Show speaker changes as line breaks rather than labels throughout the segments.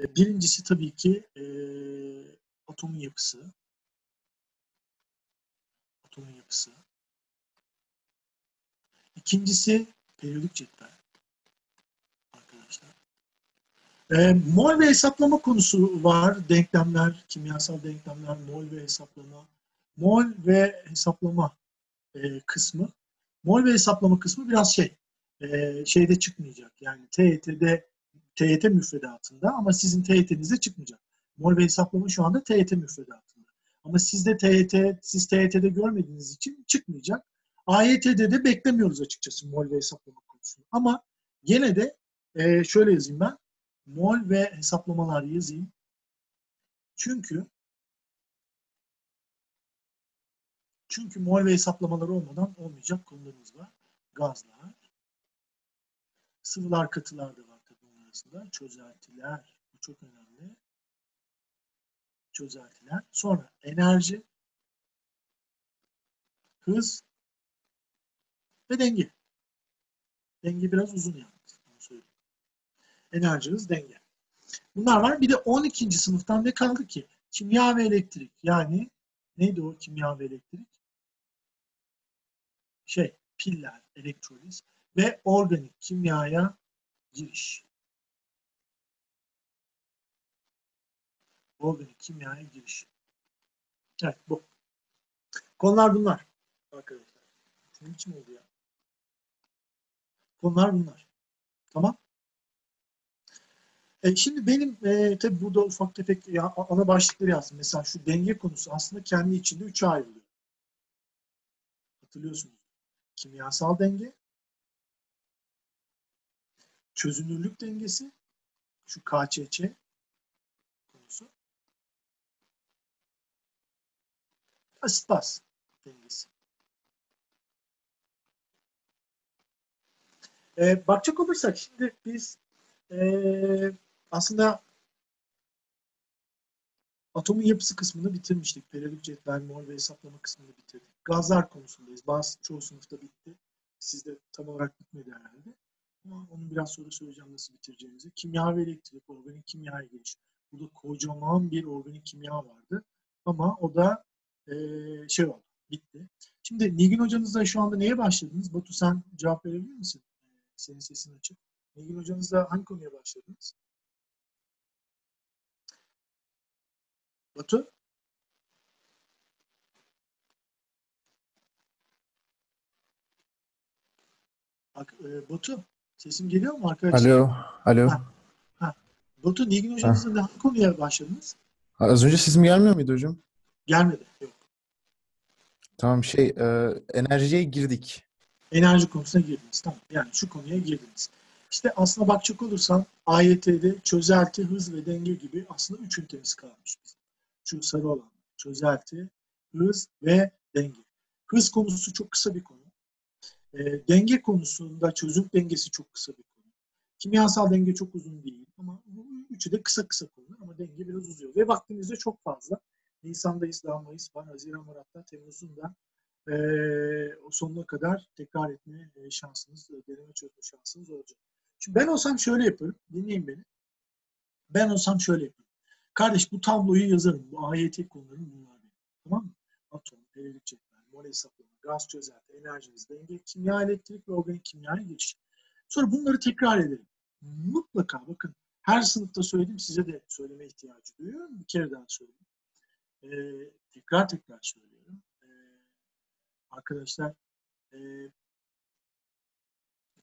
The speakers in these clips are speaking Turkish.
E, birincisi tabii ki e, atomun yapısı. Atomun yapısı. İkincisi periyodik cetvel. Arkadaşlar. E, mol ve hesaplama konusu var. Denklemler, kimyasal denklemler, mol ve hesaplama. Mol ve hesaplama e, kısmı. Mol ve hesaplama kısmı biraz şey, e, şeyde çıkmayacak. Yani TYT'de TYT müfredatında ama sizin TYT'nizde çıkmayacak. Mol ve hesaplama şu anda TYT müfredatında. Ama sizde TYT, siz TYT'de görmediğiniz için çıkmayacak. AYT'de de beklemiyoruz açıkçası mol ve hesaplama konusunu. Ama gene de e, şöyle yazayım ben. Mol ve hesaplamalar yazayım. Çünkü çünkü mol ve hesaplamalar olmadan olmayacak konularımız var. Gazlar, sıvılar, katılar da var arasında. Çözeltiler, bu çok önemli. Çözeltiler. Sonra enerji, hız ve denge. Denge biraz uzun yalnız. Onu söyleyeyim. Enerji, hız, denge. Bunlar var. Bir de 12. sınıftan ne kaldı ki? Kimya ve elektrik. Yani neydi o kimya ve elektrik? Şey, piller, elektroliz ve organik kimyaya giriş. Organik kimyaya giriş. Evet bu. Konular bunlar. Arkadaşlar. Ne biçim oldu ya? Konular bunlar. Tamam. E şimdi benim e, tabi burada ufak tefek ya, ana başlıkları yazdım. Mesela şu denge konusu aslında kendi içinde üçe ayrılıyor. Hatırlıyorsunuz. Kimyasal denge, çözünürlük dengesi, şu KÇÇ konusu, asit baz dengesi. Ee, bakacak olursak şimdi biz ee, aslında atomun yapısı kısmını bitirmiştik. Periyodik cetvel, mol ve hesaplama kısmını bitirdik. Gazlar konusundayız. Bazı çoğu sınıfta bitti. Sizde tam olarak bitmedi herhalde. Ama onu biraz sonra söyleyeceğim nasıl bitireceğimizi. Kimya ve elektrik, organik kimyaya giriş. Burada kocaman bir organik kimya vardı. Ama o da e, şey oldu, bitti. Şimdi Nilgün hocanızla şu anda neye başladınız? Batu sen cevap verebilir misin? Senin sesin açık. Nilgün hocanızla hangi konuya başladınız? Batu? Bak, e, Batu, sesim geliyor mu arkadaşlar?
Alo, alo.
Ha, ha. Batu, Nilgün hocanızla hangi konuya başladınız?
Az önce sesim gelmiyor muydu hocam?
Gelmedi. Yok.
Tamam şey, e, enerjiye girdik.
Enerji konusuna girdiniz. Tamam. Yani şu konuya girdiniz. İşte aslına bakacak olursan AYT'de çözelti, hız ve denge gibi aslında üç ünitemiz kalmış. Şu sarı olan çözelti, hız ve denge. Hız konusu çok kısa bir konu. E, denge konusunda çözüm dengesi çok kısa bir konu. Kimyasal denge çok uzun değil ama bu üçü de kısa kısa konular ama denge biraz uzuyor. Ve vaktimizde çok fazla. Nisan'dayız, daha Mayıs var, Haziran var hatta Temmuz'un da e, o sonuna kadar tekrar etme şansınız, deneme çözme şansınız olacak. Şimdi ben olsam şöyle yaparım, dinleyin beni. Ben olsam şöyle yaparım. Kardeş bu tabloyu yazarım. Bu AYT konuların bunlar benim. Tamam mı? Atom, periyodik cetvel, mol hesaplama, gaz çözelti, enerjiniz, denge, kimya, elektrik ve organik kimyaya geçiş. Sonra bunları tekrar edelim. Mutlaka bakın her sınıfta söyledim size de söyleme ihtiyacı duyuyorum. Bir kere daha söyleyeyim. Ee, tekrar tekrar söylüyorum. Ee, arkadaşlar e,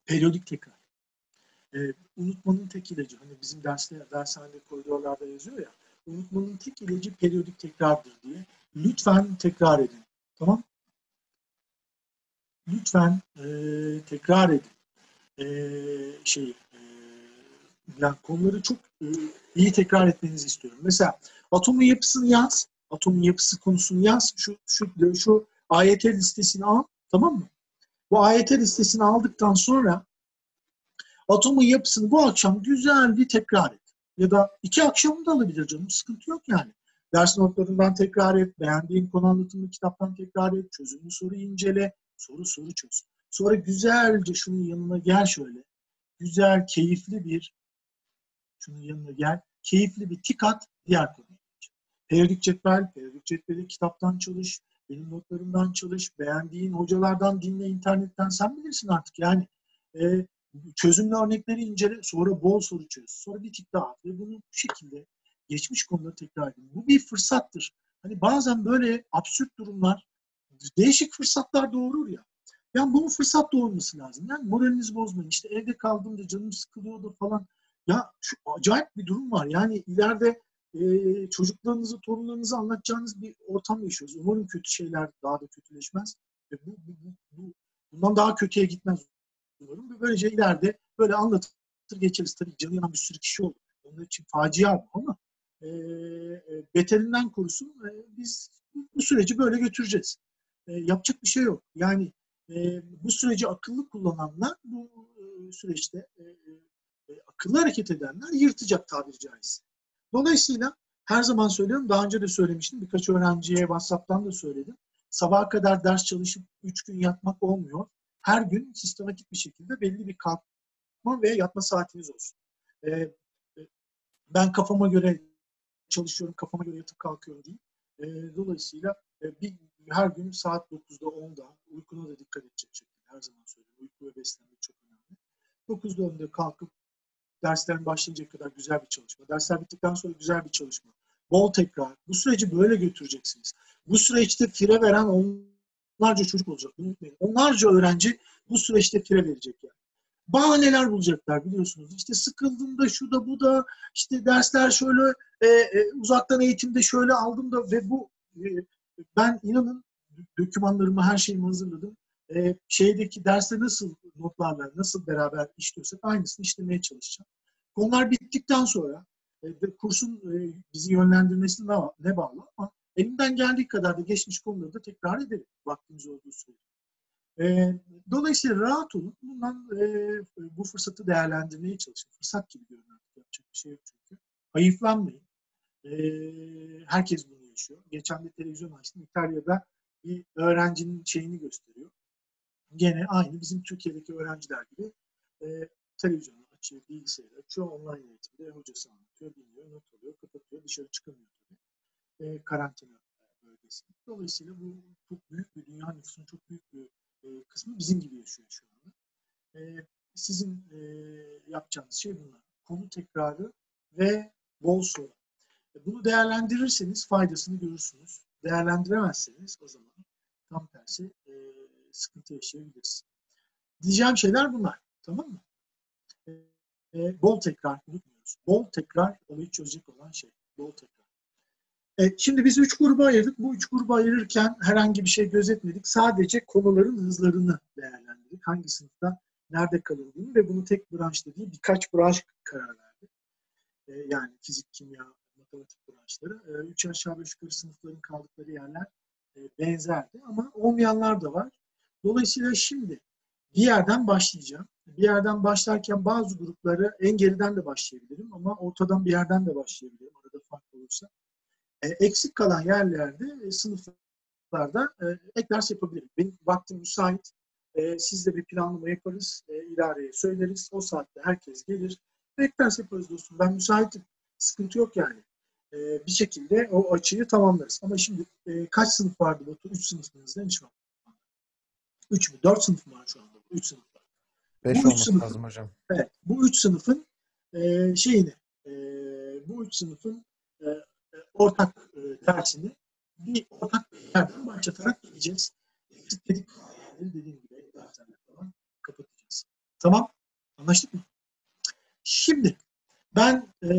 periyodik tekrar. Ee, unutmanın tek ilacı. Hani bizim derste, dershanede koridorlarda yazıyor ya. Unutmanın tek ilacı periyodik tekrardır diye. Lütfen tekrar edin. Tamam? Lütfen e, tekrar edin. E, şeyi, e, yani konuları çok e, iyi tekrar etmenizi istiyorum. Mesela atomun yapısını yaz. Atomun yapısı konusunu yaz. Şu, şu, şu AYT listesini al. Tamam mı? Bu AYT listesini aldıktan sonra atomun yapısını bu akşam güzel bir tekrar et. Ya da iki akşamı da alabilir canım. Sıkıntı yok yani. Ders notlarından tekrar et. Beğendiğin konu anlatımlı kitaptan tekrar et. Çözümlü soru incele. Soru soru çöz. Sonra güzelce şunun yanına gel şöyle. Güzel, keyifli bir şunun yanına gel. keyifli bir tik at, diğer geç. Periyodik cetvel, periyodik cetveli kitaptan çalış, benim notlarımdan çalış, beğendiğin hocalardan dinle, internetten sen bilirsin artık. Yani e, çözümlü örnekleri incele, sonra bol soru çöz, sonra bir tik daha ve bunu bu şekilde geçmiş konuları tekrar edin. Bu bir fırsattır. Hani bazen böyle absürt durumlar, değişik fırsatlar doğurur ya. Yani bunun fırsat doğurması lazım. Yani moralinizi bozmayın. İşte evde kaldığımda canım sıkılıyordu falan. Ya şu acayip bir durum var. Yani ileride e, çocuklarınızı, torunlarınızı anlatacağınız bir ortam yaşıyoruz. Umarım kötü şeyler daha da kötüleşmez. Ve bu, bu, bu, bu, bundan daha kötüye gitmez umarım. Ve böylece ileride böyle anlatır geçeriz. Tabii canı yanan bir sürü kişi olur. Onun için facia bu ama e, beterinden korusun. E, biz bu süreci böyle götüreceğiz. E, yapacak bir şey yok. Yani e, bu süreci akıllı kullananlar bu e, süreçte e, e, akıllı hareket edenler yırtacak tabiri caizse. Dolayısıyla her zaman söylüyorum, daha önce de söylemiştim, birkaç öğrenciye WhatsApp'tan da söyledim. Sabaha kadar ders çalışıp 3 gün yatmak olmuyor. Her gün sistematik bir şekilde belli bir kalkma ve yatma saatiniz olsun. Ee, ben kafama göre çalışıyorum, kafama göre yatıp kalkıyorum değil. Ee, dolayısıyla e, bir, her gün saat 9'da 10'da uykuna da dikkat edecek şekilde her zaman söylüyorum. Uyku ve beslenme çok önemli. 9'da 10'da kalkıp derslerin başlayıncaya kadar güzel bir çalışma. Dersler bittikten sonra güzel bir çalışma. Bol tekrar. Bu süreci böyle götüreceksiniz. Bu süreçte fire veren onlarca çocuk olacak. Unutmayın. Onlarca öğrenci bu süreçte fire verecek yani. Bahaneler bulacaklar biliyorsunuz. İşte sıkıldım şu da bu da işte dersler şöyle e, e, uzaktan eğitimde şöyle aldım da ve bu e, ben inanın dokümanlarımı her şeyimi hazırladım. E, şeydeki derste nasıl notlarla nasıl beraber işliyorsak aynısını işlemeye çalışacağım. Konular bittikten sonra e, kursun e, bizi yönlendirmesine ne bağlı ama elimden geldiği kadar da geçmiş konuları da tekrar ederim vaktimiz olduğu sürece. E, dolayısıyla rahat olun. Bundan e, bu fırsatı değerlendirmeye çalışın. Fırsat gibi görünüyor. Yapacak bir şey yok çünkü. Hayıflanmayın. E, herkes bunu yaşıyor. Geçen bir televizyon açtım. İtalya'da bir öğrencinin şeyini gösteriyor. Gene aynı bizim Türkiye'deki öğrenciler gibi e, televizyonu açıyor, bilgisayarı açıyor, online eğitimde hocası anlatıyor, dinliyor, not alıyor, kapatıyor, dışarı çıkamıyor tabii. E, karantina bölgesinde. Dolayısıyla bu çok büyük bir dünya nüfusunun çok büyük bir e, kısmı bizim gibi yaşıyor şu anda. E, sizin e, yapacağınız şey bunlar. Konu tekrarı ve bol soru. E, bunu değerlendirirseniz faydasını görürsünüz. Değerlendiremezseniz o zaman tam tersi e, sıkıntı yaşayabiliriz. Diyeceğim şeyler bunlar. Tamam mı? E, e, bol tekrar unutmuyoruz. Bol tekrar olayı çözecek olan şey. Bol tekrar. Evet, şimdi biz üç gruba ayırdık. Bu üç gruba ayırırken herhangi bir şey gözetmedik. Sadece konuların hızlarını değerlendirdik. Hangi sınıfta nerede kalındığını ve bunu tek branşta değil birkaç branş karar verdik. Ee, yani fizik, kimya, matematik branşları. Ee, üç aşağı beş yukarı sınıfların kaldıkları yerler e, benzerdi ama olmayanlar da var. Dolayısıyla şimdi bir yerden başlayacağım. Bir yerden başlarken bazı grupları en geriden de başlayabilirim ama ortadan bir yerden de başlayabilirim arada fark olursa. E, eksik kalan yerlerde, e, sınıflarda e, ek ders yapabilirim. Benim vaktim müsait. E, sizle bir planlama yaparız, e, idareye söyleriz. O saatte herkes gelir. Ek ders yaparız dostum. Ben müsaitim. Sıkıntı yok yani. E, bir şekilde o açıyı tamamlarız. Ama şimdi e, kaç sınıf vardı Batu? Üç sınıfınızda inşallah. 3 mü? 4 sınıf mı var şu anda? 3 sınıf var. 5
olması
sınıfın,
lazım hocam.
Evet. Bu 3 sınıfın e, şeyini e, bu 3 sınıfın e, e, ortak e, dersini bir ortak bir yerden başlatarak gideceğiz. Eksikledik yani dediğim gibi derslerle falan kapatacağız. Tamam. Anlaştık mı? Şimdi ben e,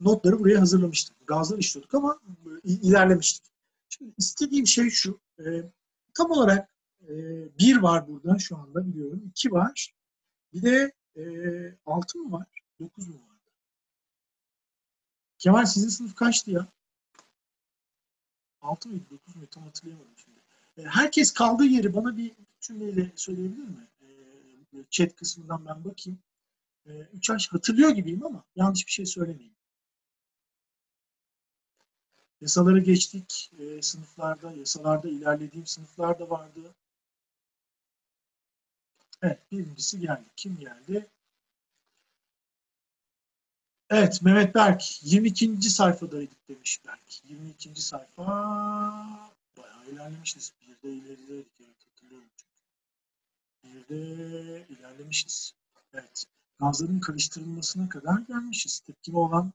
notları buraya hazırlamıştım. Gazları işliyorduk ama e, ilerlemiştik. Şimdi istediğim şey şu. E, tam olarak e, bir var burada şu anda biliyorum. iki var. Bir de e, altı mı var? Dokuz mu var? Kemal sizin sınıf kaçtı ya? Altı mıydı? Dokuz muydu? Tam hatırlayamadım şimdi. E, herkes kaldığı yeri bana bir cümleyle söyleyebilir mi? E, chat kısmından ben bakayım. E, üç yaş hatırlıyor gibiyim ama yanlış bir şey söylemeyeyim. Yasaları geçtik e, sınıflarda, yasalarda ilerlediğim sınıflar da vardı. Evet, birincisi geldi. Kim geldi? Evet Mehmet Berk 22. sayfadaydık demiş Berk. 22. sayfa bayağı ilerlemişiz. Bir de ilerideydik. Evet hatırlıyorum çünkü. Bir de ilerlemişiz. Evet. Gazların karıştırılmasına kadar gelmişiz. Tepkimi olan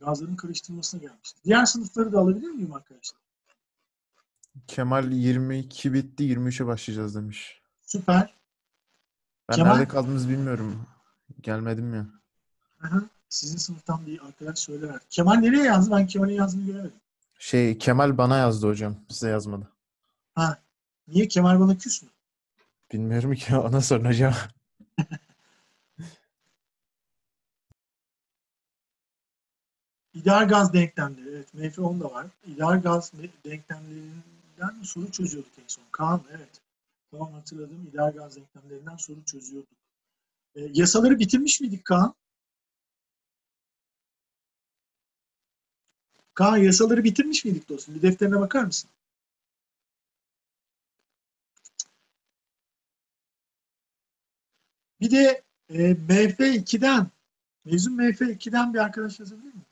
gazların karıştırılmasına gelmişiz. Diğer sınıfları da alabilir miyim arkadaşlar?
Kemal 22 bitti 23'e başlayacağız demiş.
Süper.
Ben
Kemal-
nerede kaldığımızı bilmiyorum. Gelmedim ya.
Aha. Sizin sınıftan bir arkadaş söyler. Kemal nereye yazdı? Ben Kemal'in yazdığını göremedim.
Şey Kemal bana yazdı hocam. Size yazmadı.
Ha. Niye Kemal bana küs mü?
Bilmiyorum ki ona sorun hocam.
İdeal gaz denklemleri. Evet MF10 da var. İdeal gaz denklemlerinden soru çözüyorduk en son. Kaan evet. Tamam hatırladım. İdeal gaz denklemlerinden soru çözüyorduk. E, yasaları bitirmiş miydik Kaan? Kaan yasaları bitirmiş miydik dostum? Bir defterine bakar mısın? Bir de e, MF2'den mezun MF2'den bir arkadaş yazabilir mi?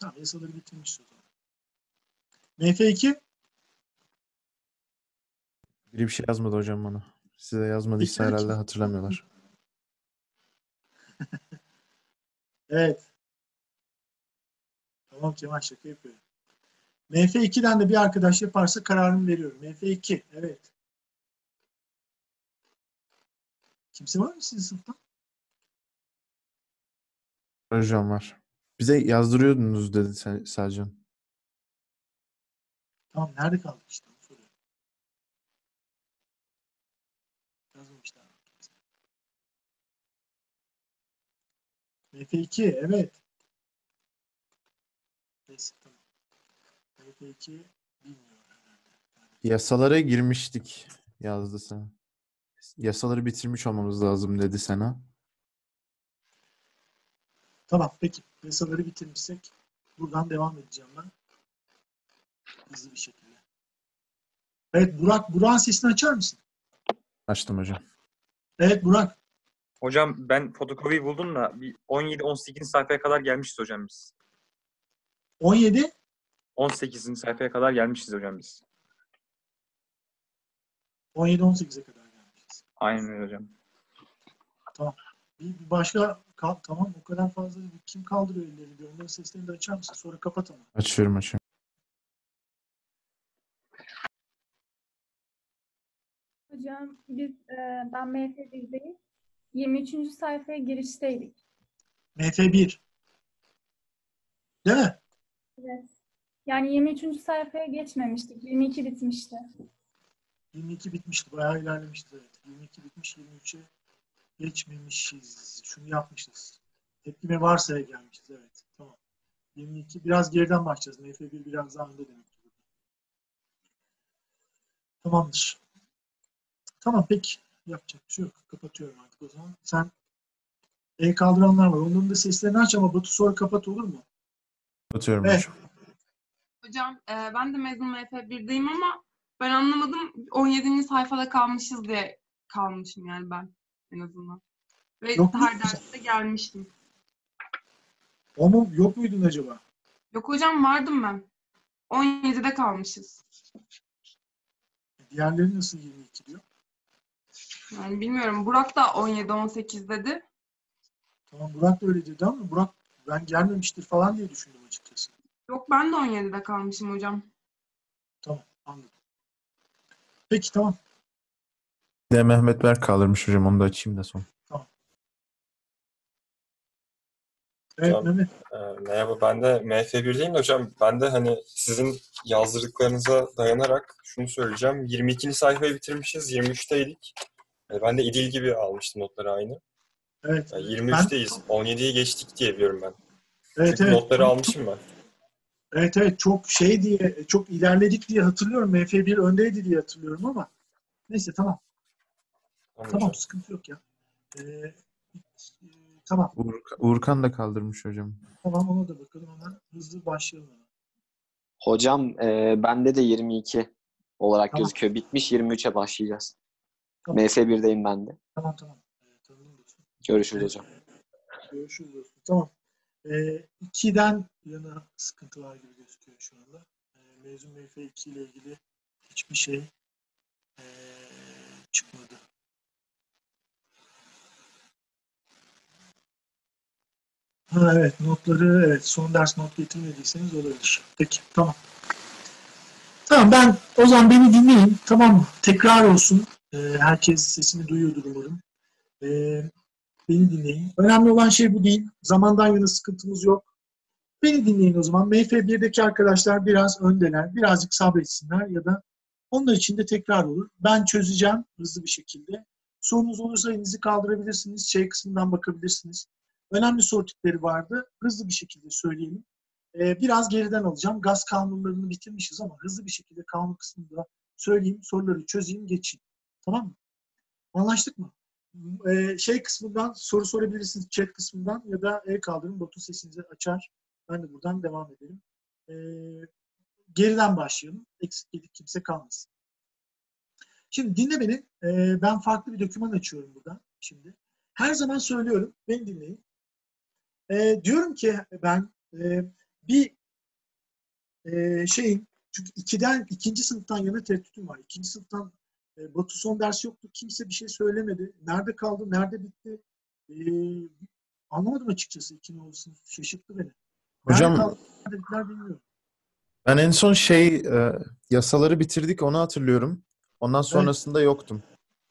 Tamam yasaları bitirmiş o zaman. MF2
Biri bir şey yazmadı hocam bana. Size yazmadıysa
Peki,
herhalde
kim?
hatırlamıyorlar.
evet. Tamam Kemal şaka yapıyorum. MF2'den de bir arkadaş yaparsa kararımı veriyorum. MF2 evet. Kimse var mı sizin sınıfta?
Hocam var. Bize yazdırıyordunuz dedi Sa- Selcan.
Tamam nerede kaldık işte onu soruyorum. Yazmamışlar. MF2 evet. Neyse tamam. MF2 bilmiyorum herhalde.
Yasalara girmiştik yazdı sana. Yasaları bitirmiş olmamız lazım dedi sana.
Tamam peki. Yasaları bitirmişsek buradan devam edeceğim ben. Hızlı bir şekilde. Evet Burak, Burak'ın sesini açar mısın?
Açtım hocam.
Evet Burak.
Hocam ben fotokopiyi buldum da bir 17-18. sayfaya kadar gelmişiz hocam biz.
17.
18. sayfaya kadar gelmişiz hocam biz.
17-18'e kadar gelmişiz.
Aynen öyle hocam.
Bir, bir başka kal- tamam o kadar fazla kim kaldırıyor elleri onların seslerini de açar mısın? Sonra kapat ama.
Açıyorum hocam.
Hocam biz e, ben MF1'deyim. 23. sayfaya girişteydik.
MF1. Değil mi?
Evet. Yani 23. sayfaya geçmemiştik. 22 bitmişti.
22 bitmişti. Bayağı ilerlemişti. Evet. 22 bitmiş 23'e geçmemişiz. Şunu yapmışız. Tepkime varsa gelmişiz. Evet. Tamam. 22. Biraz geriden başlayacağız. MF1 biraz daha önde demek. Tamamdır. Tamam peki. Yapacak bir şey yok. Kapatıyorum artık o zaman. Sen el kaldıranlar var. Onların da seslerini aç ama Batu sonra kapat olur mu?
Atıyorum
Evet.
hocam.
Hocam e, ben de mezun MF1'deyim ama ben anlamadım 17. sayfada kalmışız diye kalmışım yani ben en azından. Ve
Yok
her derste gelmiştim.
O mu? Yok muydun acaba?
Yok hocam vardım ben. 17'de kalmışız.
Diğerleri nasıl 22 diyor?
Yani bilmiyorum. Burak da 17-18 dedi.
Tamam Burak da öyle dedi ama Burak ben gelmemiştir falan diye düşündüm açıkçası.
Yok ben de 17'de kalmışım hocam.
Tamam anladım. Peki tamam.
Bir de Mehmet Berk kaldırmış hocam. Onu da açayım da son.
Evet
Tamam.
Mehmet.
Ee, Merhaba ben de MF1'deyim de hocam. Ben de hani sizin yazdırdıklarınıza dayanarak şunu söyleyeceğim. 22. sayfayı bitirmişiz. 23'teydik. Ee, Ben de İdil gibi almıştım notları aynı.
Evet.
Yani
Ben,
23'teyiz. 17'yi geçtik diye biliyorum ben.
evet,
Çünkü
evet.
notları almışım ben.
Evet evet çok şey diye çok ilerledik diye hatırlıyorum. MF1 öndeydi diye hatırlıyorum ama neyse tamam.
Tamam
Tamam sıkıntı yok ya. Ee, e, tamam.
Uğur- Uğurkan da kaldırmış hocam.
Tamam ona da bakalım hemen. Hızlı başlayalım.
Hocam e, bende de 22 olarak
Tamam.
gözüküyor. Bitmiş 23'e başlayacağız.
Tamam.
MF1'deyim ben de.
Tamam tamam. Ee, tanıdım dostum.
Görüşürüz hocam.
Görüşürüz dostum. Tamam. Ee, 2'den yana sıkıntı var gibi gözüküyor şu anda. Ee, mezun MF 2 ile ilgili hiçbir şey ee, çıkmadı. Ha, evet notları evet son ders not getirmediyseniz olabilir. Peki tamam. Tamam ben o zaman beni dinleyin tamam? Tekrar olsun. Ee, herkes sesimi duyuyordur umarım. Ee, beni dinleyin. Önemli olan şey bu değil. Zamandan yana sıkıntımız yok. Beni dinleyin o zaman. MF1'deki arkadaşlar biraz öndeler. Birazcık sabretsinler ya da onlar için de tekrar olur. Ben çözeceğim hızlı bir şekilde. Sorunuz olursa elinizi kaldırabilirsiniz. Şey kısmından bakabilirsiniz. Önemli soru tipleri vardı. Hızlı bir şekilde söyleyelim. Ee, biraz geriden alacağım. Gaz kanunlarını bitirmişiz ama hızlı bir şekilde kanun kısmında söyleyeyim, soruları çözeyim, geçeyim. Tamam mı? Anlaştık mı? Ee, şey kısmından soru sorabilirsiniz chat kısmından ya da el kaldırın Batu sesinizi açar. Ben de buradan devam edelim. Ee, geriden başlayalım. Eksik yedik kimse kalmasın. Şimdi dinle beni. Ee, ben farklı bir doküman açıyorum burada şimdi. Her zaman söylüyorum. Beni dinleyin. Ee, diyorum ki ben e, bir e, şeyin çünkü ikiden ikinci sınıftan yana tereddütüm var. İkinci sınıftan e, Batu son ders yoktu. Kimse bir şey söylemedi. Nerede kaldı? Nerede bitti? E, anlamadım açıkçası. İki ne olsun. Şaşırttı beni.
Hocam
Nerede kaldı? Nerede bittiler bilmiyorum.
ben en son şey e, yasaları bitirdik onu hatırlıyorum. Ondan sonrasında yoktum.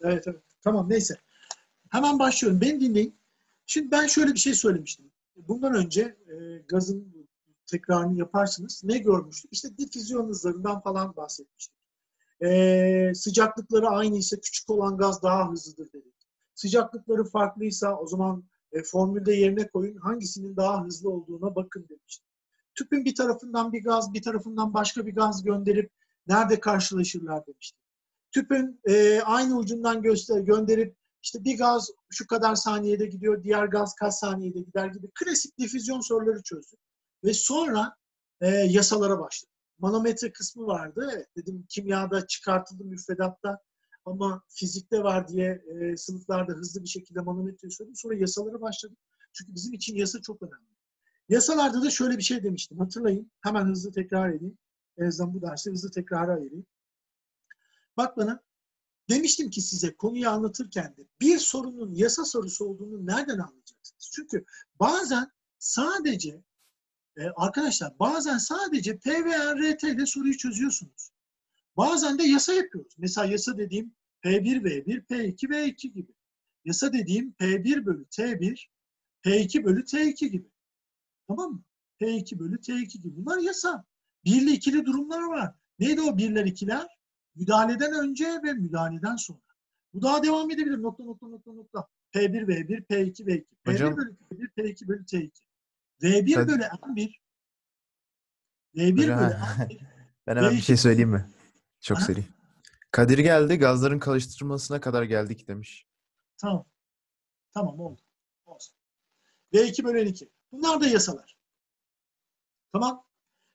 Evet evet. Tamam neyse. Hemen başlıyorum. Beni dinleyin. Şimdi ben şöyle bir şey söylemiştim. Bundan önce e, gazın tekrarını yaparsınız. Ne görmüştük? İşte difüzyon hızlarından falan bahsetmiştik. E, sıcaklıkları aynıysa küçük olan gaz daha hızlıdır dedik. Sıcaklıkları farklıysa o zaman e, formülde yerine koyun hangisinin daha hızlı olduğuna bakın demiştim. Tüpün bir tarafından bir gaz, bir tarafından başka bir gaz gönderip nerede karşılaşırlar demiştim. Tüpün e, aynı ucundan göster gönderip işte bir gaz şu kadar saniyede gidiyor, diğer gaz kaç saniyede gider gibi klasik difüzyon soruları çözdük. Ve sonra e, yasalara başladık. Manometre kısmı vardı. Evet, dedim kimyada çıkartıldı müfredatta ama fizikte var diye e, sınıflarda hızlı bir şekilde manometre söyledim. Sonra yasalara başladık. Çünkü bizim için yasa çok önemli. Yasalarda da şöyle bir şey demiştim. Hatırlayın. Hemen hızlı tekrar edeyim. En azından bu dersi hızlı tekrara ayırayım. Bak bana demiştim ki size konuyu anlatırken de bir sorunun yasa sorusu olduğunu nereden anlayacaksınız? Çünkü bazen sadece e, arkadaşlar bazen sadece P ve RT ile soruyu çözüyorsunuz. Bazen de yasa yapıyoruz. Mesela yasa dediğim P1 V1, P2 V2 gibi. Yasa dediğim P1 bölü T1, P2 bölü T2 gibi. Tamam mı? P2 bölü T2 gibi. Bunlar yasa. Birli ikili durumlar var. Neydi o birler ikiler? Müdahaleden önce ve müdahaleden sonra. Bu daha devam edebilir. Nokta nokta nokta nokta. P1 V1, P2 V2. P1
Hocam-
bölü P1, P2 bölü T2. V1
Hadi.
bölü M1. V1
Hocam,
bölü M1.
Ben hemen bir
Değişik.
şey söyleyeyim mi? Çok seri. Kadir geldi, gazların karıştırılmasına kadar geldik demiş.
Tamam. Tamam oldu. Olsun. V2 bölü N2. Bunlar da yasalar. Tamam.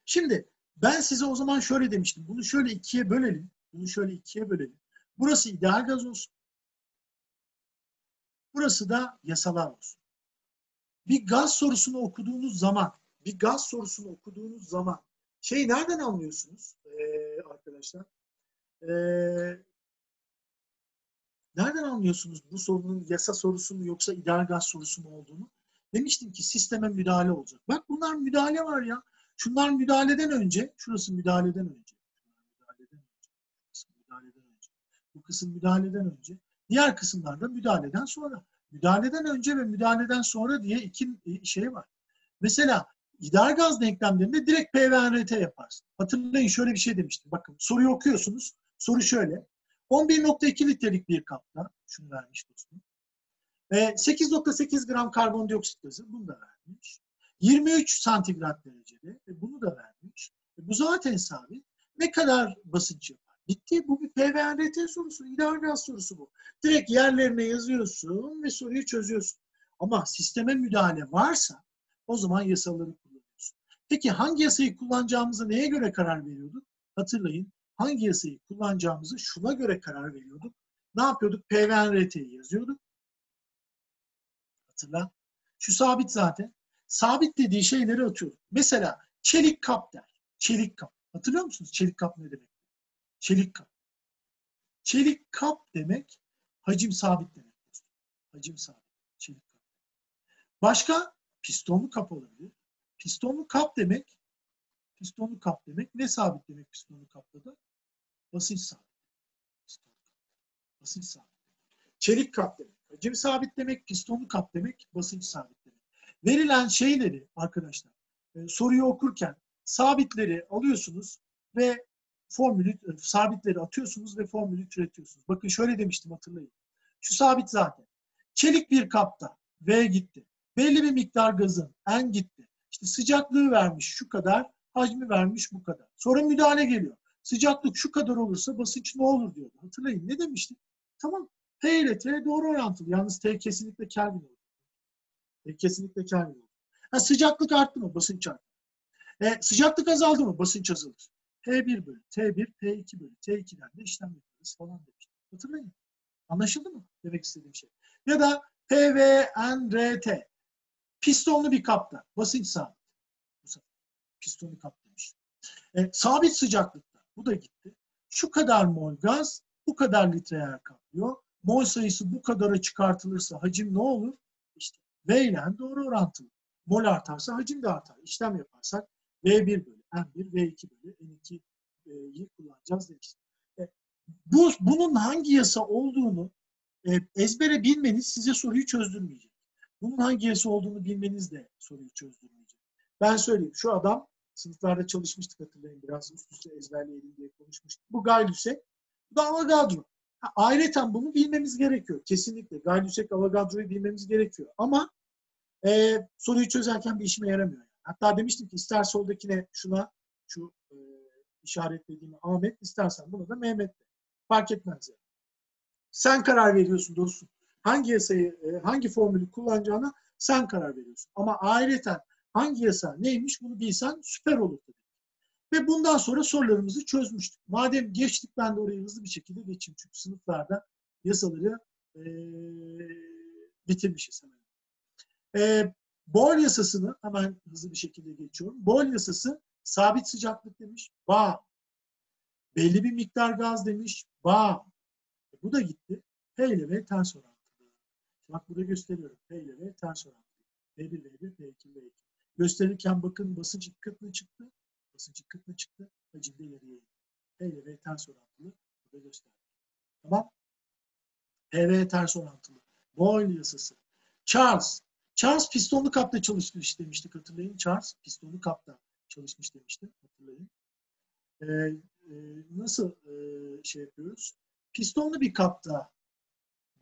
Şimdi ben size o zaman şöyle demiştim. Bunu şöyle ikiye bölelim. Bunu şöyle ikiye bölelim. Burası ideal gaz olsun. Burası da yasalar olsun. Bir gaz sorusunu okuduğunuz zaman, bir gaz sorusunu okuduğunuz zaman şey nereden anlıyorsunuz ee, arkadaşlar? Ee, nereden anlıyorsunuz bu sorunun yasa sorusu mu yoksa ideal gaz sorusu mu olduğunu? Demiştim ki sisteme müdahale olacak. Bak bunlar müdahale var ya. Şunlar müdahaleden önce, şurası müdahaleden önce. Şunlar müdahaleden önce. Şurası müdahaleden önce. Bu kısım müdahaleden önce. Diğer kısımlarda müdahaleden sonra. Müdahaleden önce ve müdahaleden sonra diye iki e, şey var. Mesela ideal gaz denklemlerinde direkt P ve NRT yaparsın. Hatırlayın şöyle bir şey demiştim. Bakın soruyu okuyorsunuz. Soru şöyle. 11.2 litrelik bir kapta, şunu vermiş dostum. E, 8.8 gram karbondioksit gazı, bunu da vermiş. 23 santigrat derecede, e, bunu da vermiş. E, bu zaten sabit. Ne kadar basınç? Bitti. Bu bir PVRT sorusu, gaz sorusu bu. Direkt yerlerine yazıyorsun ve soruyu çözüyorsun. Ama sisteme müdahale varsa o zaman yasaları kullanıyorsun. Peki hangi yasayı kullanacağımızı neye göre karar veriyorduk? Hatırlayın hangi yasayı kullanacağımızı şuna göre karar veriyorduk. ne yapıyorduk? PVNRT'yi yazıyorduk. Hatırla. Şu sabit zaten. Sabit dediği şeyleri atıyorduk. Mesela çelik kap der. Çelik kap. Hatırlıyor musunuz? Çelik kap ne demek? Çelik kap. Çelik kap demek hacim sabit demek. Hacim sabit. Çelik kap. Başka pistonlu kap olabilir. Pistonlu kap demek pistonlu kap demek. Ne sabit demek pistonlu kapta da? Basınç sabit. Basınç sabit. Çelik kap demek. Hacim sabit demek. Pistonlu kap demek. Basınç sabit demek. Verilen şeyleri arkadaşlar e, soruyu okurken sabitleri alıyorsunuz ve formülü e, sabitleri atıyorsunuz ve formülü türetiyorsunuz. Bakın şöyle demiştim hatırlayın. Şu sabit zaten. Çelik bir kapta V gitti. Belli bir miktar gazın N gitti. İşte sıcaklığı vermiş şu kadar, hacmi vermiş bu kadar. Sonra müdahale geliyor. Sıcaklık şu kadar olursa basınç ne olur diyordu. Hatırlayın ne demiştik? Tamam. T ile T doğru orantılı. Yalnız T kesinlikle Kelvin olur. T kesinlikle Kelvin olur. Ha, sıcaklık arttı mı? Basınç arttı. E, sıcaklık azaldı mı? Basınç azalır. T1 bölü T1, T2 bölü T2'den de işlem yaparız falan demiştim. Hatırlayın. Anlaşıldı mı? Demek istediğim şey. Ya da PVNRT. Pistonlu bir kapta. Basınç sabit. Bu sefer. Pistonlu kap demiş. E, sabit sıcaklıkta. Bu da gitti. Şu kadar mol gaz bu kadar litre yer kaplıyor. Mol sayısı bu kadara çıkartılırsa hacim ne olur? İşte V ile doğru orantılı. Mol artarsa hacim de artar. İşlem yaparsak V1 bölü M1, V2 bölü N2'yi kullanacağız demiştim. E, bu, bunun hangi yasa olduğunu e, ezbere bilmeniz size soruyu çözdürmeyecek. Bunun hangi yasa olduğunu bilmeniz de soruyu çözdürmeyecek. Ben söyleyeyim. Şu adam sınıflarda çalışmıştık hatırlayın. Biraz üst üste ezberleyelim diye konuşmuştuk. Bu Gay-Lussac. Bu da Avogadro. Ayrıca bunu bilmemiz gerekiyor. Kesinlikle. Gay-Lussac, Avogadro'yu bilmemiz gerekiyor. Ama e, soruyu çözerken bir işime yaramıyor. Hatta demiştim ki ister soldakine şuna şu e, işaretlediğimi Ahmet istersen bunu da Mehmet de. Fark etmez yani. Sen karar veriyorsun dostum. Hangi yasayı, e, hangi formülü kullanacağına sen karar veriyorsun. Ama ayrıca hangi yasa neymiş bunu bilsen süper olur tabii. Ve bundan sonra sorularımızı çözmüştük. Madem geçtik ben de orayı hızlı bir şekilde geçeyim. Çünkü sınıflarda yasaları e, bitirmişiz hemen. E, Boyle yasasını hemen hızlı bir şekilde geçiyorum. Boyle yasası sabit sıcaklık demiş. Bağ. Belli bir miktar gaz demiş. Bağ. E, bu da gitti. P ile V ters orantılı. Bak burada gösteriyorum. P ile V ters orantılı. V1, V1, V2, V2. Gösterirken bakın basınç iki katına çıktı. Basınç iki katına çıktı. Hacim de ileriye indi. P ile V ters orantılı. Burada gösterdik. Tamam. P V ters orantılı. Boyle yasası. Charles. Charles pistonlu kapta çalışmış demiştik hatırlayın. Charles pistonlu kapta çalışmış demiştim hatırlayın. Ee, e, nasıl e, şey yapıyoruz? Pistonlu bir kapta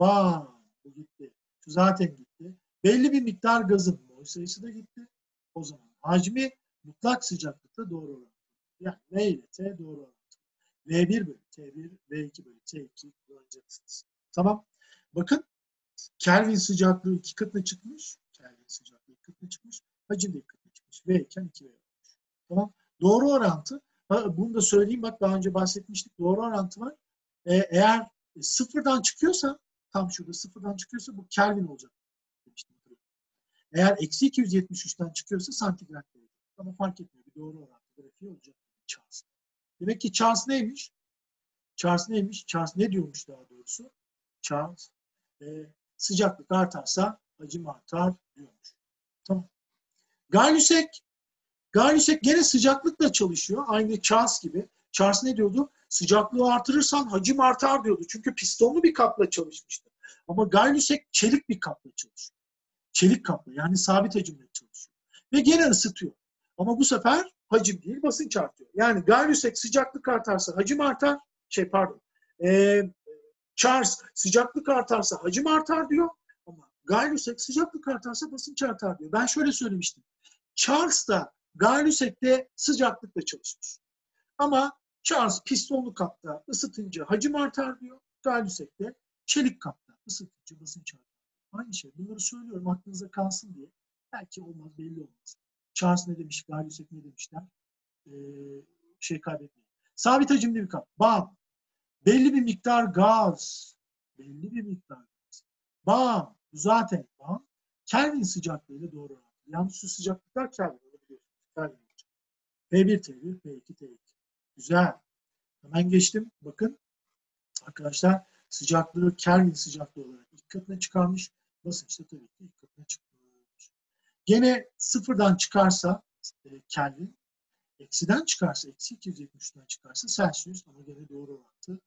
bam bu gitti. Şu zaten gitti. Belli bir miktar gazın mol sayısı da gitti. O zaman hacmi mutlak sıcaklıkta doğru orantılı. Yani V ile T doğru orantılı. V1 bölü T1, V2 bölü T2 kullanacaksınız. Tamam. Bakın Kelvin sıcaklığı iki katına çıkmış. Kelvin sıcaklığı iki katına çıkmış. Hacim de iki katına çıkmış. V iken 2V olmuş. Tamam. Doğru orantı. Bunu da söyleyeyim. Bak daha önce bahsetmiştik. Doğru orantı var. Ee, eğer sıfırdan çıkıyorsa tam şurada sıfırdan çıkıyorsa bu Kelvin olacak. Eğer eksi 273'ten çıkıyorsa santigrat olacak. Ama fark etmiyor. Bir doğru orantı grafiği olacak. Charles. Demek ki Charles neymiş? Charles neymiş? Charles ne diyormuş daha doğrusu? Charles e, sıcaklık artarsa hacim artar diyormuş. Tamam. Gay-Lussac Gay-Lussac gene sıcaklıkla çalışıyor. Aynı Charles gibi. Charles ne diyordu? Sıcaklığı artırırsan hacim artar diyordu. Çünkü pistonlu bir kapla çalışmıştı. Ama Gay-Lussac çelik bir kapla çalışıyor. Çelik kapla yani sabit hacimle çalışıyor. Ve gene ısıtıyor. Ama bu sefer hacim değil basınç artıyor. Yani Gay-Lussac sıcaklık artarsa hacim artar. Şey pardon. Ee, Charles sıcaklık artarsa hacim artar diyor. Ama Gay-Lussac sıcaklık artarsa basınç artar diyor. Ben şöyle söylemiştim. Charles da Gay-Lussac de sıcaklıkla çalışmış. Ama Charles pistonlu kapta ısıtınca hacim artar diyor. Gay-Lussac de çelik kapta ısıtınca basınç artar. Aynı şey. Bunları söylüyorum aklınıza kalsın diye. Belki olmaz belli olmaz. Charles ne demiş, Gay-Lussac ne demişler. Ee, şey kaybetmeyin. Sabit hacimli bir kap. Bam. Belli bir miktar gaz belli bir miktar gaz. Bam, zaten bam. Kelvin sıcaklığıyla doğru orantılı. Yalnız şu sıcaklıklar Kelvin, onu biliyorsunuz. Kelvin olacak. P1, T1, P2, T2. Güzel. Hemen geçtim. Bakın arkadaşlar sıcaklığı Kelvin sıcaklığı olarak ilk katına çıkarmış. Basınç da tabii ki ilk katına çıkarmış. Gene sıfırdan çıkarsa e, Kelvin, eksiden çıkarsa, eksi 273'ten çıkarsa Celsius ama gene doğru orantı.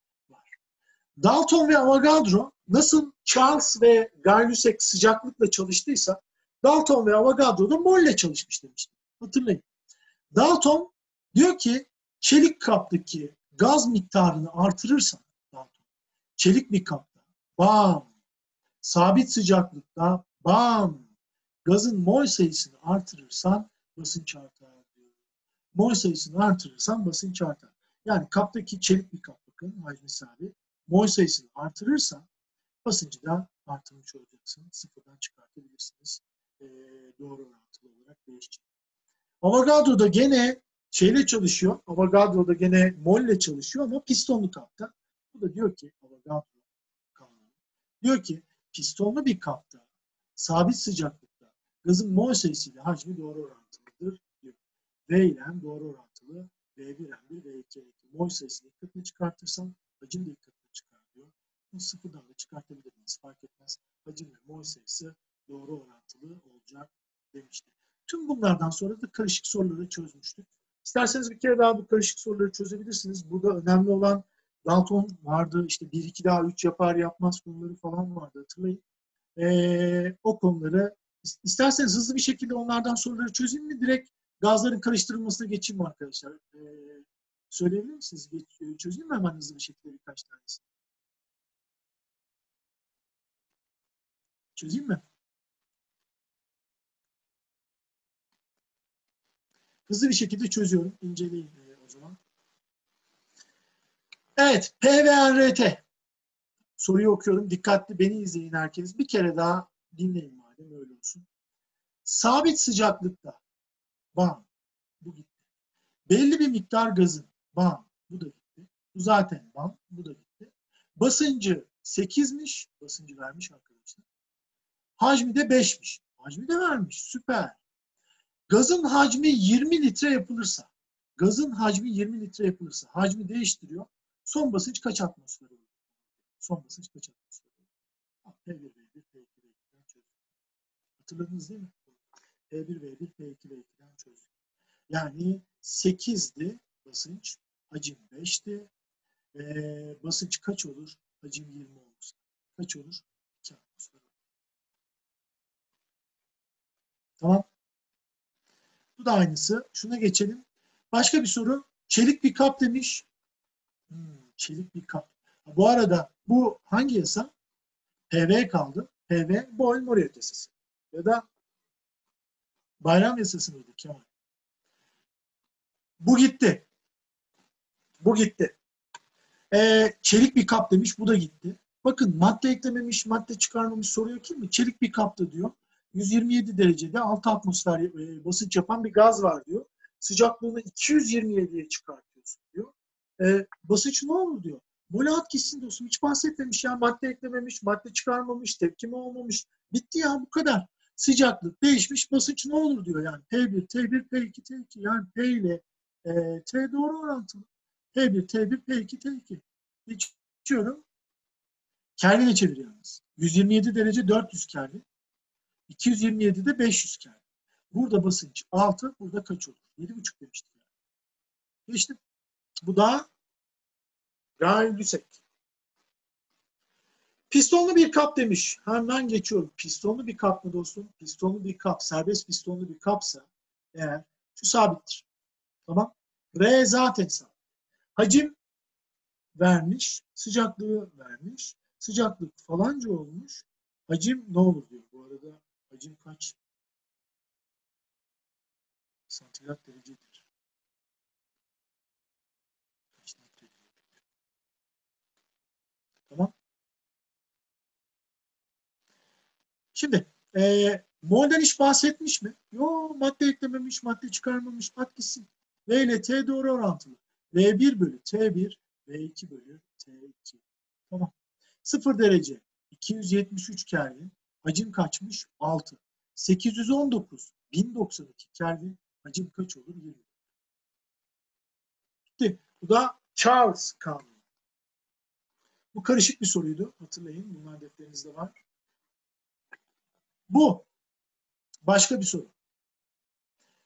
Dalton ve Avogadro nasıl Charles ve Gay-Lussac sıcaklıkla çalıştıysa Dalton ve Avogadro da molle çalışmış demiştim. Hatırlayın. Dalton diyor ki çelik kaptaki gaz miktarını artırırsan Dalton, çelik bir kapta bam sabit sıcaklıkta bam gazın mol sayısını artırırsan basınç artar diyor. Mol sayısını artırırsan basınç artar. Yani kaptaki çelik bir kap bakın hacmi sabit. Mol sayısını artırırsan basıncı da artırmış olacaksın. Sıfırdan çıkartabilirsiniz. Ee, doğru orantılı olarak değişecek. Avogadro da gene şeyle çalışıyor. Avogadro da gene molle çalışıyor ama pistonlu kapta. Bu da diyor ki Avogadro kanunu. Diyor ki pistonlu bir kapta sabit sıcaklıkta gazın mol sayısıyla hacmi doğru orantılıdır diyor. V ile doğru orantılı. V1 M1 V2 M2. Mol sayısını ilk katına çıkartırsan hacim de ilk katına çıkar diyor. Bunu sıfırdan da çıkartabilirsiniz. Fark etmez. Hacim ve mol sayısı doğru orantılı olacak demişti. Tüm bunlardan sonra da karışık soruları çözmüştük. İsterseniz bir kere daha bu karışık soruları çözebilirsiniz. Burada önemli olan Dalton vardı, işte 1, 2 daha 3 yapar yapmaz konuları falan vardı hatırlayın. Ee, o konuları isterseniz hızlı bir şekilde onlardan soruları çözeyim mi? Direkt gazların karıştırılmasına geçeyim mi arkadaşlar? Ee, söyleyebilir misiniz? Geç, çözeyim mi hemen hızlı bir şekilde birkaç tanesi? Çözeyim mi? Hızlı bir şekilde çözüyorum. İnceleyin e, o zaman. Evet. P ve NRT. Soruyu okuyorum. Dikkatli beni izleyin herkes. Bir kere daha dinleyin madem öyle olsun. Sabit sıcaklıkta bam bu gitti. Belli bir miktar gazın bam bu da gitti. Bu zaten bam bu da gitti. Basıncı 8'miş. Basıncı vermiş arkadaşlar. Hacmi de 5'miş. Hacmi de vermiş. Süper. Gazın hacmi 20 litre yapılırsa, gazın hacmi 20 litre yapılırsa, hacmi değiştiriyor. Son basınç kaç atmosfer olur? Son basınç kaç atmosfer olur? P1, V1, P2, V2'den çözdük. Hatırladınız değil mi? P1, V1, P2, V2'den çözdük. Yani 8'di basınç, hacim 5'ti. Ee, basınç kaç olur? Hacim 20 olursa. Kaç olur? 2 atmosfer olur. Tamam. Bu da aynısı. Şuna geçelim. Başka bir soru. Çelik bir kap demiş. Hmm, çelik bir kap. Bu arada bu hangi yasa? PV kaldı. PV Boyle-Moriot yasası. Ya da bayram yasası mıydı Kemal? Bu gitti. Bu gitti. Ee, çelik bir kap demiş. Bu da gitti. Bakın madde eklememiş, madde çıkarmamış soruyor kim mi? Çelik bir kapta diyor. 127 derecede 6 atmosfer e, basınç yapan bir gaz var diyor. Sıcaklığını 227'ye çıkartıyorsun diyor. E, basınç ne olur diyor. Molat gitsin diyorsun. Hiç bahsetmemiş ya. Madde eklememiş, madde çıkarmamış, tepkime olmamış. Bitti ya bu kadar. Sıcaklık değişmiş, basınç ne olur diyor yani. T1, T1, P2, T2. Yani P ile e, T doğru orantılı. T1, T1, P2, T2. Geçiyorum. Kelvin'e çevir yalnız. 127 derece 400 Kelvin. 227'de 500 Kelvin. Burada basınç 6, burada kaç olur? 7,5 demiştim. Yani. Geçtim. Bu da Gay-Lussac. Pistonlu bir kap demiş. Hemen geçiyorum. Pistonlu bir kap mı dostum? Pistonlu bir kap, serbest pistonlu bir kapsa eğer şu sabittir. Tamam. R zaten sabit. Hacim vermiş, sıcaklığı vermiş. Sıcaklık falanca olmuş. Hacim ne olur diyor. Bu arada hacim kaç? Santigrat derecedir. Kaç diyor. Tamam. Şimdi e, molden hiç bahsetmiş mi? Yo madde eklememiş, madde çıkarmamış. At gitsin. V ile T doğru orantılı. V1 bölü T1, V2 bölü T2. Tamam. 0 derece 273 Kelvin. Hacim kaçmış? 6. 819 1092 Kelvin. Hacim kaç olur? 20. Bitti. Bu da Charles kanunu. Bu karışık bir soruydu. Hatırlayın. Bunlar defterinizde var. Bu. Başka bir soru.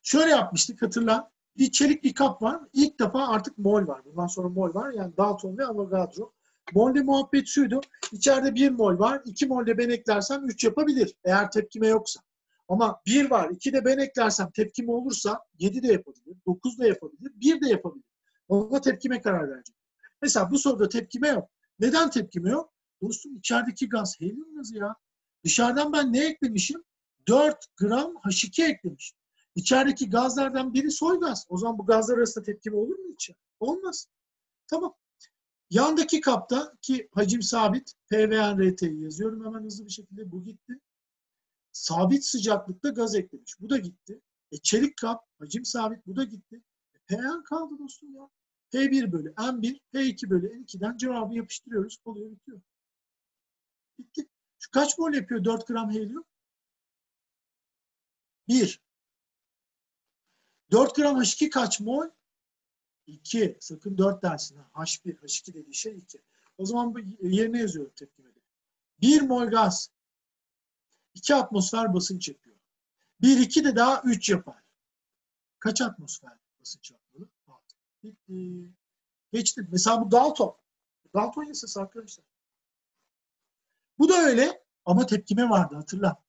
Şöyle yapmıştık hatırla. Bir çelik bir kap var. İlk defa artık mol var. Bundan sonra mol var. Yani Dalton ve Avogadro. Molde muhabbet şuydu. İçeride bir mol var. iki mol de ben eklersem 3 yapabilir. Eğer tepkime yoksa. Ama bir var. iki de ben eklersem tepkime olursa 7 de yapabilir. 9 da yapabilir. 1 de yapabilir. Ona tepkime karar verecek. Mesela bu soruda tepkime yok. Neden tepkime yok? Dostum içerideki gaz helyum gazı ya. Dışarıdan ben ne eklemişim? 4 gram H2 eklemişim. İçerideki gazlardan biri soy gaz. O zaman bu gazlar arasında tepkime olur mu hiç? Olmaz. Tamam. Yandaki kapta ki hacim sabit PVNRT'yi yazıyorum hemen hızlı bir şekilde. Bu gitti. Sabit sıcaklıkta gaz eklemiş. Bu da gitti. E, çelik kap hacim sabit. Bu da gitti. E, PN kaldı dostum ya. P1 bölü N1, P2 bölü N2'den cevabı yapıştırıyoruz. Oluyor bitiyor. Bitti. Şu kaç mol yapıyor 4 gram helyum? 1. 4 gram H2 kaç mol? 2. Sakın 4 dersin. ha. H1, H2 dediği şey 2. O zaman bu yerine yazıyorum tepkimede. 1 mol gaz 2 atmosfer basınç yapıyor. 1, 2 de daha 3 yapar. Kaç atmosfer basınç yapmalı? 6. Bitti. Geçtim. Mesela bu Dalton. Dalton yasası arkadaşlar. Bu da öyle ama tepkime vardı hatırla.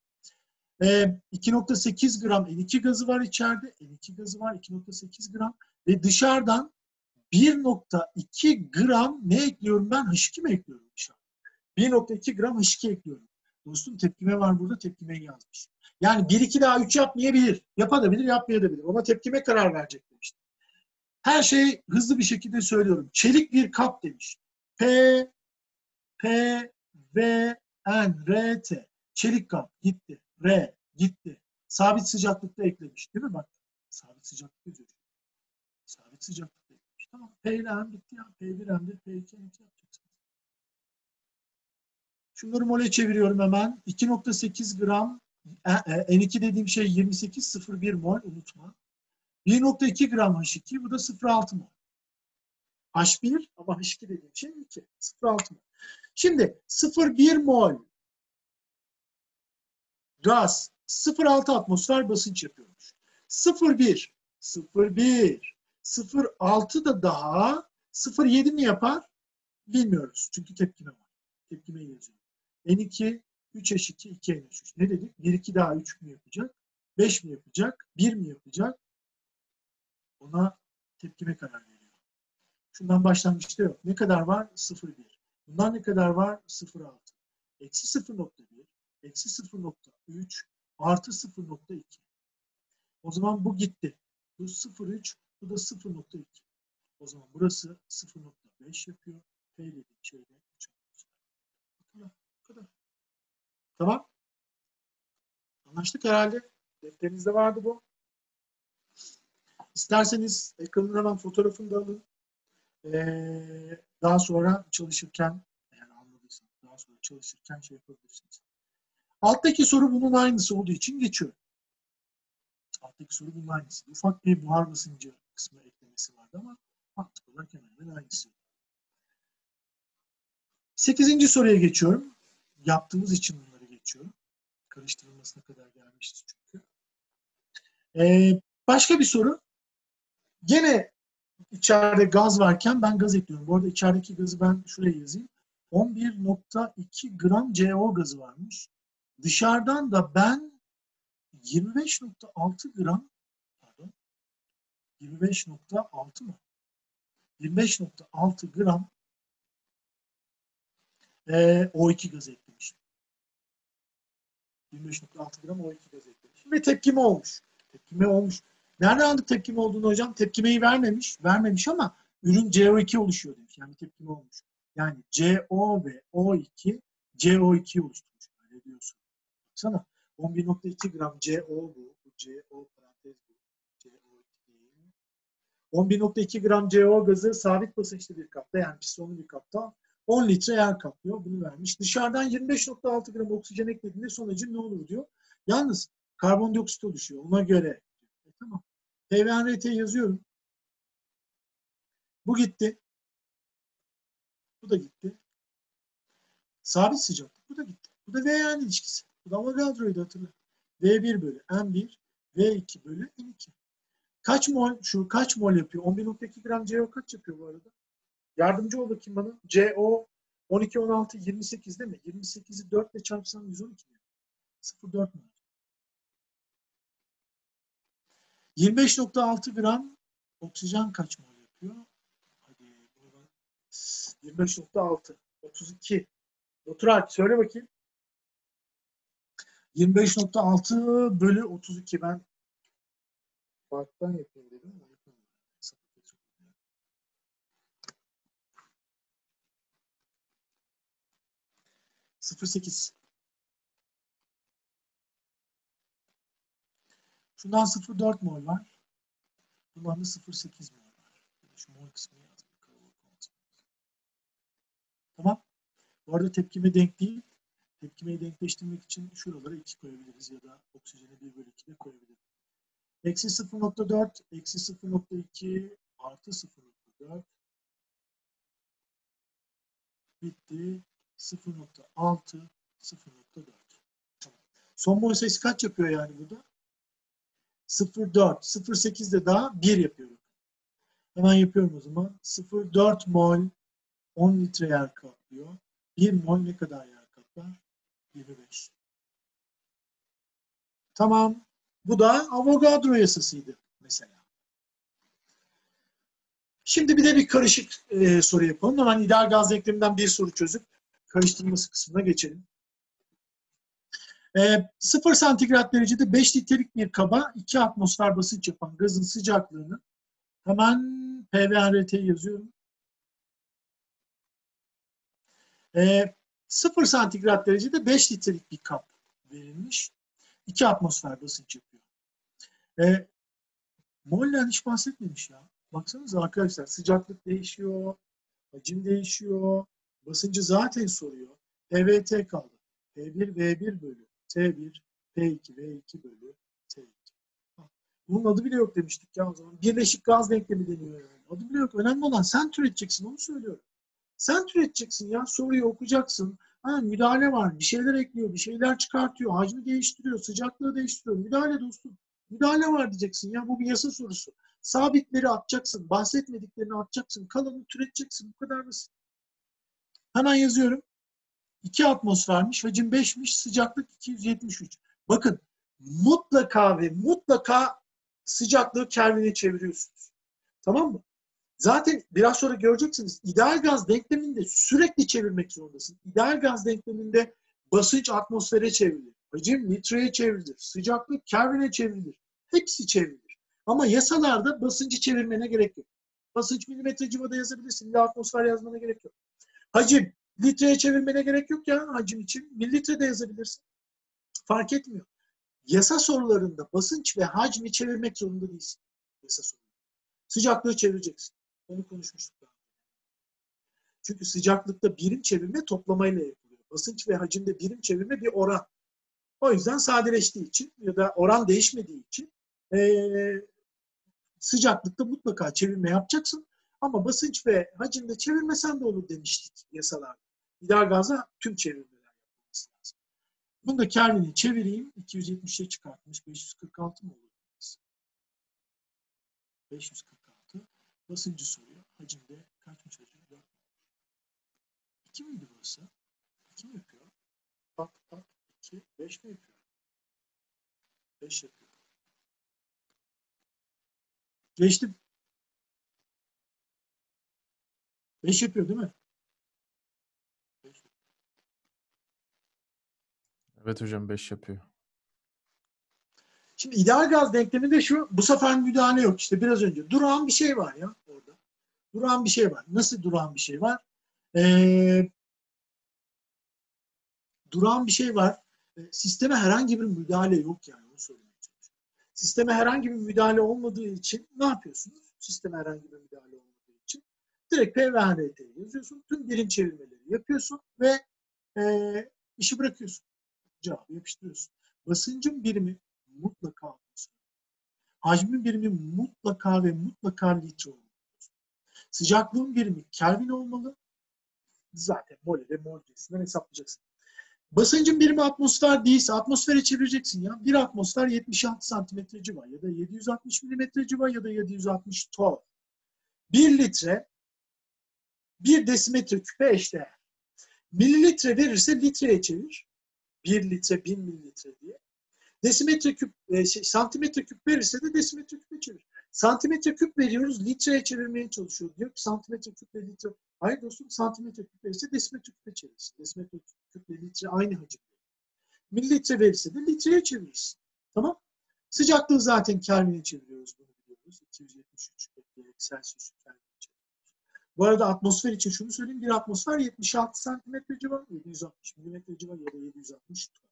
Ee, 2.8 gram N2 gazı var içeride. N2 gazı var 2.8 gram. Ve dışarıdan 1.2 gram ne ekliyorum ben? H2 mi ekliyorum dışarıdan? 1.2 gram H2 ekliyorum. Dostum tepkime var burada tepkimeyi yazmış. Yani 1-2 daha 3 yapmayabilir. Yapabilir, yapmayabilir. Ona tepkime karar verecek demiştim. Her şeyi hızlı bir şekilde söylüyorum. Çelik bir kap demiş. P, P, V, N, R, T. Çelik kap gitti. R gitti. Sabit sıcaklıkta eklemiş. Değil mi bak? Sabit sıcaklıkta yazıyor. Sabit sıcaklıkta eklemiş. Tamam. P ile M bitti ya. P1 M'dir. P2 N2 yapacaksınız. Şunları mole çeviriyorum hemen. 2.8 gram e, e, N2 dediğim şey 28.01 mol unutma. 1.2 gram H2 bu da 0.6 mol. H1 ama H2 dediğim şey 2. 0.6 mol. Şimdi 0.1 mol gaz 0.6 atmosfer basınç yapıyormuş. 0.1 0.1 0.6 da daha 0.7 mi yapar? Bilmiyoruz. Çünkü tepkime var. Tepkimeyi yazıyorum. N2 3H2 2NH3. Ne dedik? 1 2 daha 3 mü yapacak? 5 mi yapacak? 1 mi yapacak? Ona tepkime karar veriyor. Şundan başlangıçta yok. Ne kadar var? 0.1. Bundan ne kadar var? 0.6. Eksi 0.1, eksi 0.3, artı 0.2. O zaman bu gitti. Bu 0.3, bu da 0.2. O zaman burası 0.5 yapıyor. P dediğim şeyde 3 Bu kadar. Tamam. Anlaştık herhalde. Defterinizde vardı bu. İsterseniz ekranın hemen fotoğrafını da alın. Ee, daha sonra çalışırken eğer anladıysanız daha sonra çalışırken şey yapabilirsiniz. Alttaki soru bunun aynısı olduğu için geçiyor. Alttaki soru bunun aynısı. Ufak bir buhar basıncı kısmı eklemesi vardı ama mantık olarak hemen hemen aynısı. Sekizinci soruya geçiyorum. Yaptığımız için bunları geçiyorum. Karıştırılmasına kadar gelmişiz çünkü. Ee, başka bir soru. Gene içeride gaz varken ben gaz ekliyorum. Bu arada içerideki gazı ben şuraya yazayım. 11.2 gram CO gazı varmış. Dışarıdan da ben 25.6 gram 25.6 mı? 25.6 gram e, O2 gaz eklemişim. 25.6 gram O2 gaz eklemişim. Ve tepkime olmuş. Tepkime olmuş. Nereden anladık tepkime olduğunu hocam? Tepkimeyi vermemiş. Vermemiş ama ürün CO2 oluşuyor demiş. Yani tepkime olmuş. Yani CO ve O2 CO2 oluşturmuş. Öyle diyorsun. Baksana. 11.2 gram CO bu. Bu CO parantez bu. CO2 değil. 11.2 gram CO gazı sabit basınçlı bir kapta yani pistonlu bir kapta 10 litre yer kaplıyor. Bunu vermiş. Dışarıdan 25.6 gram oksijen eklediğinde sonucu ne olur diyor. Yalnız karbondioksit oluşuyor. Ona göre. E, tamam. PVRT yazıyorum. Bu gitti. Bu da gitti. Sabit sıcaklık. Bu da gitti. Bu da V yani ilişkisi. Bu da Avogadro'ydu hatırla. V1 bölü M1 V2 bölü M2. Kaç mol, şu kaç mol yapıyor? 11.2 gram CO kaç yapıyor bu arada? Yardımcı ol bakayım bana. CO 12, 16, 28 değil mi? 28'i 4 ile çarpsam 112 mi? 0,4 mol. 25.6 gram oksijen kaç mol yapıyor? Hadi buradan 25.6 32. Otur söyle bakayım. 25.6 bölü 32 ben farktan yapayım dedim. Sıfır sekiz. Şundan 0.4 mol var. Bundan da 0.8 mol var. Şu mol kısmını yazdım. Tamam. Bu arada tepkime denk değil. Tepkimeyi denkleştirmek için şuralara 2 koyabiliriz ya da oksijeni 1 bölü 2 de koyabiliriz. Eksi 0.4, eksi 0.2 artı 0.4 bitti. 0.6, 0.4. Tamam. Son mol sayısı kaç yapıyor yani burada? 0.4, 0.8 de daha 1 yapıyorum. Hemen yapıyorum o zaman. 0.4 mol 10 litre yer kaplıyor. 1 mol ne kadar yer kaplar? 25. Tamam. Bu da Avogadro yasasıydı mesela. Şimdi bir de bir karışık e, soru yapalım. Hemen ideal gaz denkleminden bir soru çözüp karıştırması kısmına geçelim. E, 0 santigrat derecede 5 litrelik bir kaba 2 atmosfer basınç yapan gazın sıcaklığını hemen PVRT yazıyorum. E, 0 santigrat derecede 5 litrelik bir kap verilmiş. 2 atmosfer basınç yapıyor. E, Mol'den hiç bahsetmemiş ya. Baksanıza arkadaşlar sıcaklık değişiyor, hacim değişiyor, basıncı zaten soruyor. PVT kaldı. P1 V1 bölü T1 P2 V2 bölü T2. Bunun adı bile yok demiştik ya o zaman. Birleşik gaz denklemi deniyor yani. Adı bile yok. Önemli olan sen türeteceksin onu söylüyorum. Sen türeteceksin ya. Soruyu okuyacaksın. Ha, müdahale var. Bir şeyler ekliyor. Bir şeyler çıkartıyor. Hacmi değiştiriyor. Sıcaklığı değiştiriyor. Müdahale dostum. Müdahale var diyeceksin ya. Bu bir yasa sorusu. Sabitleri atacaksın. Bahsetmediklerini atacaksın. Kalanı türeteceksin. Bu kadar basit. Hemen yazıyorum. 2 atmosfermiş. Hacim 5'miş. Sıcaklık 273. Bakın mutlaka ve mutlaka sıcaklığı Kelvin'e çeviriyorsunuz. Tamam mı? Zaten biraz sonra göreceksiniz. İdeal gaz denkleminde sürekli çevirmek zorundasın. İdeal gaz denkleminde basınç atmosfere çevrilir. Hacim litreye çevrilir. Sıcaklık Kelvin'e çevrilir. Hepsi çevrilir. Ama yasalarda basıncı çevirmene gerek yok. Basınç milimetre civada yazabilirsin. İlla atmosfer yazmana gerek yok. Hacim litreye çevirmene gerek yok ya hacim için. Mililitre de yazabilirsin. Fark etmiyor. Yasa sorularında basınç ve hacmi çevirmek zorunda değilsin. Yasa sorularında. Sıcaklığı çevireceksin. Onu konuşmuştuk daha. Çünkü sıcaklıkta birim çevirme toplamayla yapılıyor. Basınç ve hacimde birim çevirme bir oran. O yüzden sadeleştiği için ya da oran değişmediği için ee, sıcaklıkta mutlaka çevirme yapacaksın. Ama basınç ve hacimde çevirmesen de olur demiştik yasalarda. İdeal gaza tüm çevirmeler yapılması lazım. Bunu da Kelvin'e çevireyim. 270'e çıkartmış. 546 mı olur? 546. Basıncı soruyor. Hacimde kaçmış hacim? 4 2 miydi burası? 2 mi yapıyor? Bak bak 2, 5 mi yapıyor? 5 yapıyor. Geçtim. 5 yapıyor değil mi? Beş.
Evet hocam 5 yapıyor.
Şimdi ideal gaz denkleminde şu, bu sefer müdahale yok. İşte biraz önce duran bir şey var ya orada. Duran bir şey var. Nasıl duran bir şey var? Ee, duran bir şey var. Sisteme herhangi bir müdahale yok yani. Onu söylemeye. Sisteme herhangi bir müdahale olmadığı için ne yapıyorsunuz? Sisteme herhangi bir müdahale olmadığı için. Direkt PVRT yazıyorsun. Tüm birim çevirmeleri yapıyorsun ve e, işi bırakıyorsun. Cevabı yapıştırıyorsun. Basıncın birimi mutlaka atmosfer. Hacmin birimi mutlaka ve mutlaka litre olmalı. Sıcaklığın birimi Kelvin olmalı. Zaten mol ve mol cinsinden hesaplayacaksın. Basıncın birimi atmosfer değilse atmosfere çevireceksin ya. Bir atmosfer 76 santimetre civa ya da 760 milimetre civa ya da 760 torr. 1 litre 1 desimetre küpe eşdeğer. Mililitre verirse litreye çevir. 1 litre 1000 mililitre diye. Desimetre küp, e, şey, santimetre küp verirse de desimetre küpe çevir. Santimetre küp veriyoruz, litreye çevirmeye çalışıyor. Diyor ki santimetre küp ve litre. Hayır dostum santimetre küp verirse desimetre küpe çevirsin. Desimetre küp ve litre aynı hacim. Mililitre verirse de litreye çevirirsin. Tamam? Sıcaklığı zaten Kelvin'e çeviriyoruz bunu biliyoruz. 273 Celsius Kelvin'e çeviriyoruz. Bu arada atmosfer için şunu söyleyeyim. Bir atmosfer 76 santimetre civarı, 760 milimetre civarı ya da 760 ton.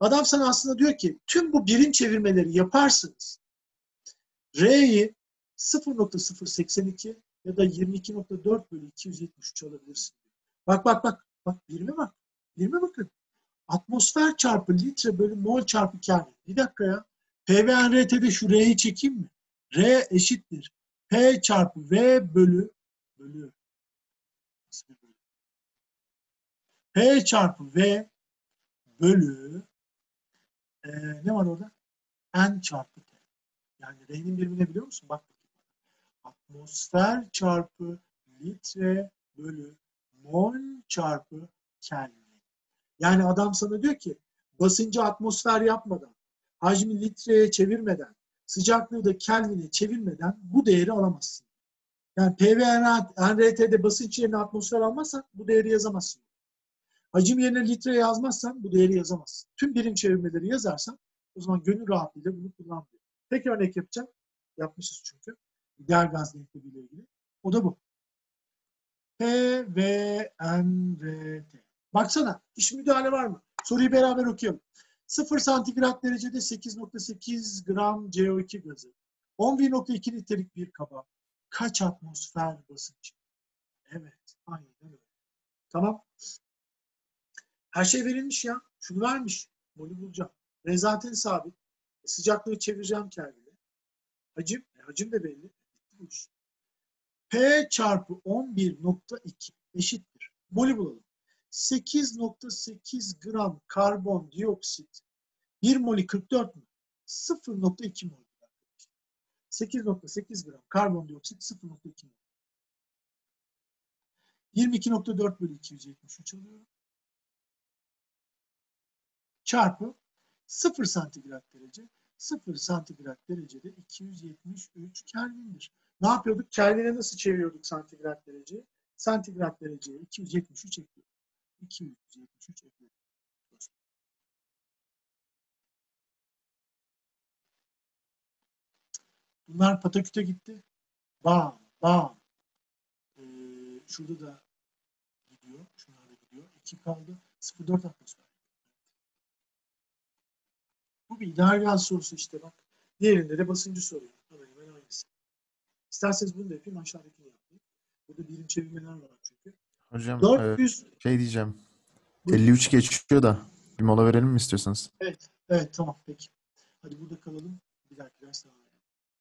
Adam sana aslında diyor ki tüm bu birim çevirmeleri yaparsınız. R'yi 0.082 ya da 22.4 bölü 273 alabilirsin. Bak bak bak. Bak birime bak. Birime bakın. Atmosfer çarpı litre bölü mol çarpı Kelvin. Bir dakika ya. PVNRT'de şu R'yi çekeyim mi? R eşittir. P çarpı V bölü bölü. P çarpı V bölü ee, ne var orada? N çarpı. Yani R'nin birimini biliyor musun? Bak. Atmosfer çarpı litre bölü mol çarpı Kelvin. Yani adam sana diyor ki basıncı atmosfer yapmadan, hacmi litreye çevirmeden, sıcaklığı da Kelvin'e çevirmeden bu değeri alamazsın. Yani PVNRT'de basınç yerine atmosfer almazsan bu değeri yazamazsın. Hacim yerine litre yazmazsan bu değeri yazamazsın. Tüm birim çevirmeleri yazarsan o zaman gönül rahatlığıyla bunu kullanmıyor. Tek örnek yapacağım. Yapmışız çünkü. İdeal gaz denklemiyle ilgili. O da bu. PVNRT. Baksana iş müdahale var mı? Soruyu beraber okuyalım. 0 santigrat derecede 8.8 gram CO2 gazı. 11.2 litrelik bir kaba. Kaç atmosfer basınç? Evet. Aynen öyle. Tamam. Her şey verilmiş ya. Şunu vermiş. Molü bulacağım. R sabit. Sıcaklığı çevireceğim Kelvin'e. Hacim. E, hacim de belli. P çarpı 11.2 eşittir. Molü bulalım. 8.8 gram karbon dioksit 1 molü 44 mü? 0.2 mol. 8.8 gram karbon dioksit 0.2 mol. 22.4 bölü 273 alıyorum. Çarpı 0 santigrat derece. 0 santigrat derecede 273 Kelvin'dir. Ne yapıyorduk? Kelvin'e nasıl çeviriyorduk santigrat dereceyi? Santigrat dereceye 273 ekliyorduk. 273 ekledim. Bunlar pataküte gitti. Bam, bam. Ee, şurada da gidiyor. Şunlar da gidiyor. 2 kaldı. 0,4 atmosfer. Bu bir ideal gaz sorusu işte bak. Diğerinde de basıncı soruyor. Hemen hemen aynısı. İsterseniz bunu da yapayım. Aşağıdakini yapayım. Burada birim çevirmeler var çünkü.
Hocam e,
400
şey diyeceğim.
Buyurun.
53 geçiyor da bir mola verelim mi istiyorsanız?
Evet, evet tamam peki. Hadi burada kalalım. Bir dahaki ders devam